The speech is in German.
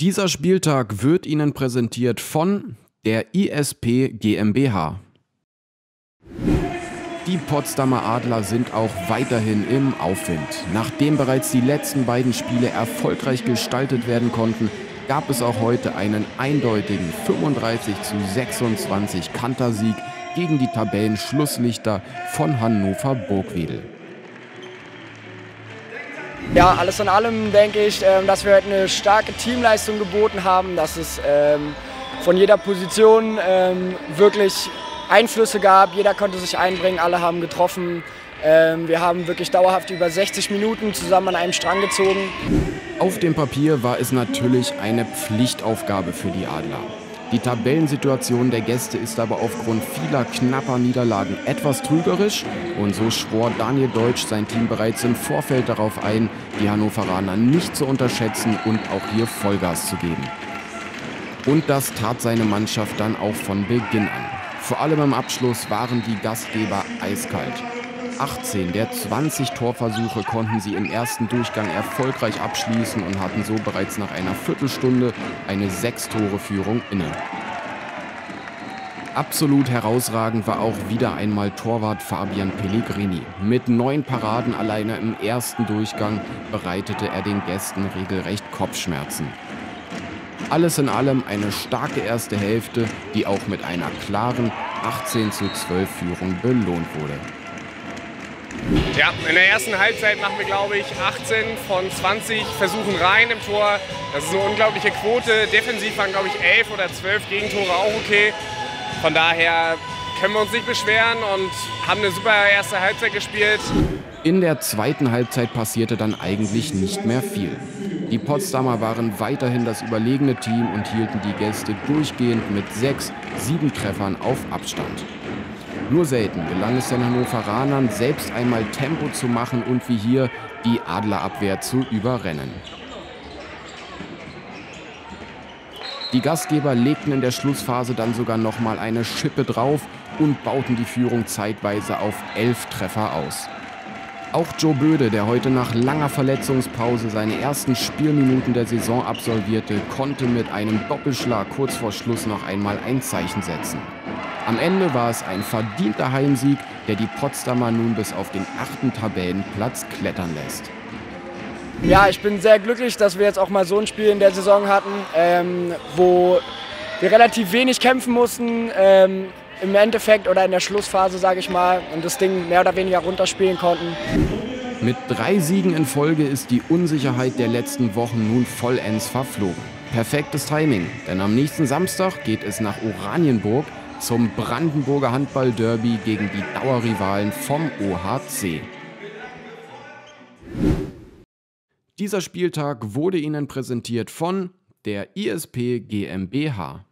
Dieser Spieltag wird Ihnen präsentiert von der ISP GmbH. Die Potsdamer Adler sind auch weiterhin im Aufwind. Nachdem bereits die letzten beiden Spiele erfolgreich gestaltet werden konnten, gab es auch heute einen eindeutigen 35 zu 26 Kantersieg gegen die Tabellenschlusslichter von Hannover Burgwedel. Ja, alles in allem denke ich, ähm, dass wir heute eine starke Teamleistung geboten haben, dass es ähm, von jeder Position ähm, wirklich Einflüsse gab. Jeder konnte sich einbringen, alle haben getroffen. Wir haben wirklich dauerhaft über 60 Minuten zusammen an einem Strang gezogen. Auf dem Papier war es natürlich eine Pflichtaufgabe für die Adler. Die Tabellensituation der Gäste ist aber aufgrund vieler knapper Niederlagen etwas trügerisch und so schwor Daniel Deutsch sein Team bereits im Vorfeld darauf ein, die Hannoveraner nicht zu unterschätzen und auch hier Vollgas zu geben. Und das tat seine Mannschaft dann auch von Beginn an. Vor allem im Abschluss waren die Gastgeber eiskalt. 18 der 20 Torversuche konnten sie im ersten Durchgang erfolgreich abschließen und hatten so bereits nach einer Viertelstunde eine Sechs-Tore-Führung inne. Absolut herausragend war auch wieder einmal Torwart Fabian Pellegrini. Mit neun Paraden alleine im ersten Durchgang bereitete er den Gästen regelrecht Kopfschmerzen. Alles in allem eine starke erste Hälfte, die auch mit einer klaren 18 zu 12 Führung belohnt wurde. Ja, in der ersten Halbzeit machen wir, glaube ich, 18 von 20 Versuchen rein im Tor. Das ist eine unglaubliche Quote. Defensiv waren, glaube ich, 11 oder 12 Gegentore auch okay. Von daher können wir uns nicht beschweren und haben eine super erste Halbzeit gespielt. In der zweiten Halbzeit passierte dann eigentlich nicht mehr viel. Die Potsdamer waren weiterhin das überlegene Team und hielten die Gäste durchgehend mit sechs, sieben Treffern auf Abstand. Nur selten gelang es den Hannoveranern, selbst einmal Tempo zu machen und wie hier die Adlerabwehr zu überrennen. Die Gastgeber legten in der Schlussphase dann sogar noch mal eine Schippe drauf und bauten die Führung zeitweise auf elf Treffer aus. Auch Joe Böde, der heute nach langer Verletzungspause seine ersten Spielminuten der Saison absolvierte, konnte mit einem Doppelschlag kurz vor Schluss noch einmal ein Zeichen setzen. Am Ende war es ein verdienter Heimsieg, der die Potsdamer nun bis auf den achten Tabellenplatz klettern lässt. Ja, ich bin sehr glücklich, dass wir jetzt auch mal so ein Spiel in der Saison hatten, ähm, wo wir relativ wenig kämpfen mussten. Ähm, im Endeffekt oder in der Schlussphase, sage ich mal, und das Ding mehr oder weniger runterspielen konnten. Mit drei Siegen in Folge ist die Unsicherheit der letzten Wochen nun vollends verflogen. Perfektes Timing, denn am nächsten Samstag geht es nach Oranienburg zum Brandenburger Handball-Derby gegen die Dauerrivalen vom OHC. Dieser Spieltag wurde Ihnen präsentiert von der ISP GmbH.